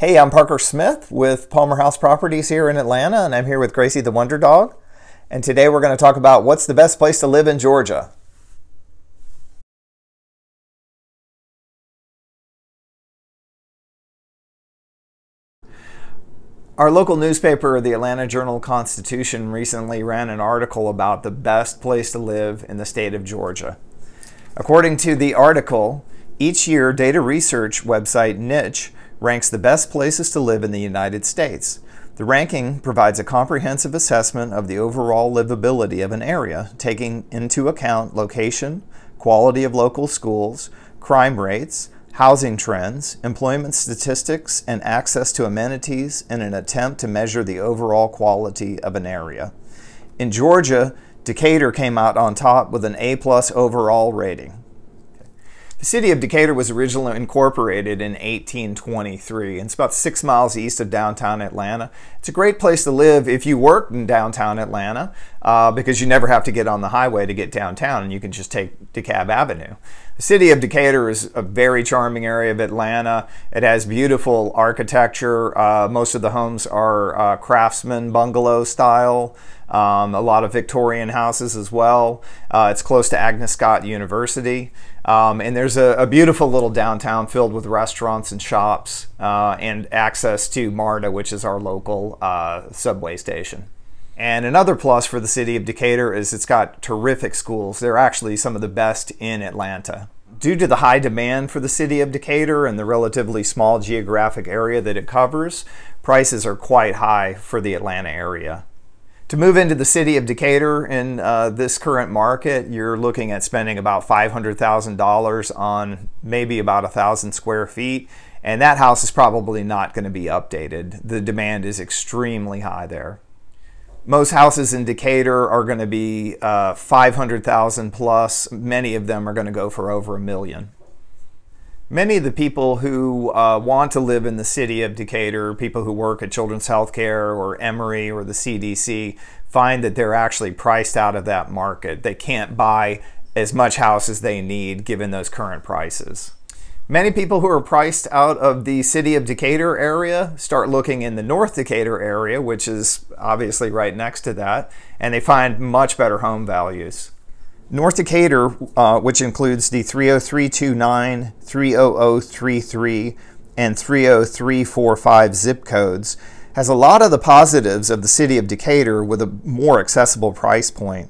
Hey, I'm Parker Smith with Palmer House Properties here in Atlanta, and I'm here with Gracie the Wonder Dog. And today we're going to talk about what's the best place to live in Georgia. Our local newspaper, the Atlanta Journal Constitution, recently ran an article about the best place to live in the state of Georgia. According to the article, each year data research website Niche ranks the best places to live in the United States. The ranking provides a comprehensive assessment of the overall livability of an area, taking into account location, quality of local schools, crime rates, housing trends, employment statistics, and access to amenities in an attempt to measure the overall quality of an area. In Georgia, Decatur came out on top with an A plus overall rating. The city of Decatur was originally incorporated in 1823 and it's about six miles east of downtown Atlanta. It's a great place to live if you work in downtown Atlanta uh, because you never have to get on the highway to get downtown and you can just take DeKalb Avenue. The city of Decatur is a very charming area of Atlanta. It has beautiful architecture. Uh, most of the homes are uh, craftsman bungalow style. Um, a lot of Victorian houses as well. Uh, it's close to Agnes Scott University. Um, and there's a, a, beautiful little downtown filled with restaurants and shops uh, and access to MARTA, which is our local uh, subway station. And another plus for the city of Decatur is it's got terrific schools. They're actually some of the best in Atlanta. Due to the high demand for the city of Decatur and the relatively small geographic area that it covers, prices are quite high for the Atlanta area. To move into the city of Decatur in uh, this current market, you're looking at spending about $500,000 on maybe about thousand square feet, and that house is probably not going to be updated. The demand is extremely high there. Most houses in Decatur are going to be uh, 500,000 plus. Many of them are going to go for over a million. Many of the people who uh, want to live in the city of Decatur, people who work at Children's Healthcare or Emory or the CDC, find that they're actually priced out of that market. They can't buy as much house as they need given those current prices. Many people who are priced out of the city of Decatur area start looking in the North Decatur area, which is obviously right next to that, and they find much better home values. North Decatur, uh, which includes the 30329, 30033, and 30345 zip codes, has a lot of the positives of the city of Decatur with a more accessible price point.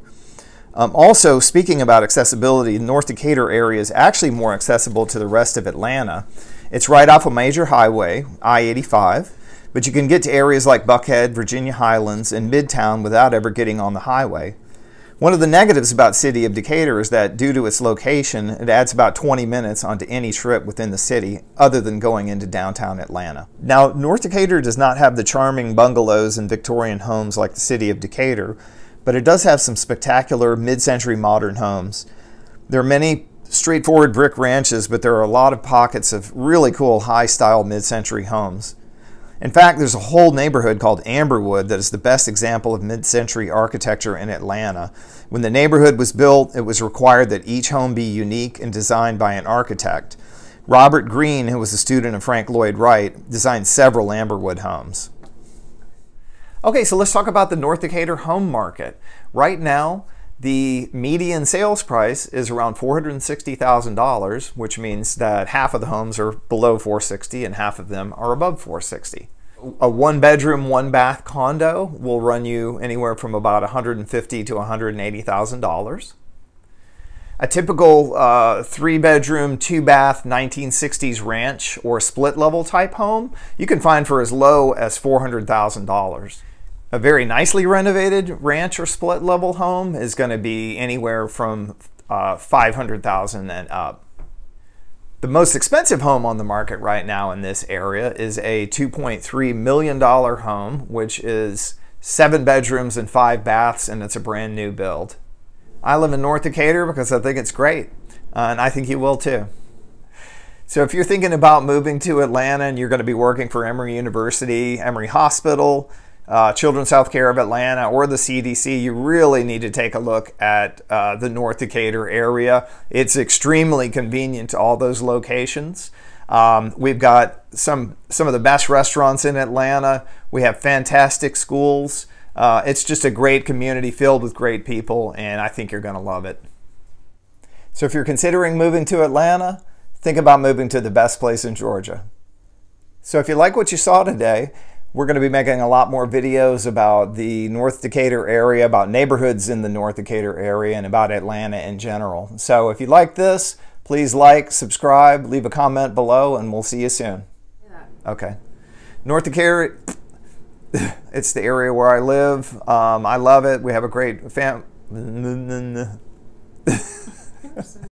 Um, also, speaking about accessibility, North Decatur area is actually more accessible to the rest of Atlanta. It's right off a major highway, I-85, but you can get to areas like Buckhead, Virginia Highlands, and Midtown without ever getting on the highway. One of the negatives about City of Decatur is that due to its location, it adds about 20 minutes onto any trip within the city other than going into downtown Atlanta. Now, North Decatur does not have the charming bungalows and Victorian homes like the City of Decatur, but it does have some spectacular mid-century modern homes. There are many straightforward brick ranches, but there are a lot of pockets of really cool high-style mid-century homes. In fact, there's a whole neighborhood called Amberwood that is the best example of mid-century architecture in Atlanta. When the neighborhood was built, it was required that each home be unique and designed by an architect. Robert Greene, who was a student of Frank Lloyd Wright, designed several Amberwood homes. Okay, so let's talk about the North Decatur home market. Right now, the median sales price is around $460,000, which means that half of the homes are below 460 and half of them are above 460. A one bedroom, one bath condo will run you anywhere from about $150 to $180,000. A typical uh, three bedroom, two bath 1960s ranch or split level type home you can find for as low as $400,000. A very nicely renovated ranch or split level home is going to be anywhere from uh, 500,000 and up. The most expensive home on the market right now in this area is a $2.3 million home, which is seven bedrooms and five baths, and it's a brand new build. I live in North Decatur because I think it's great, uh, and I think you will too. So if you're thinking about moving to Atlanta and you're going to be working for Emory University, Emory Hospital, uh, Children's Healthcare of Atlanta or the CDC, you really need to take a look at uh, the North Decatur area. It's extremely convenient to all those locations. Um, we've got some some of the best restaurants in Atlanta. We have fantastic schools. Uh, it's just a great community filled with great people, and I think you're going to love it. So if you're considering moving to Atlanta, think about moving to the best place in Georgia. So if you like what you saw today, we're going to be making a lot more videos about the North Decatur area, about neighborhoods in the North Decatur area, and about Atlanta in general. So if you like this, please like, subscribe, leave a comment below, and we'll see you soon. Yeah. Okay. North Decatur, it's the area where I live. Um, I love it. We have a great fam.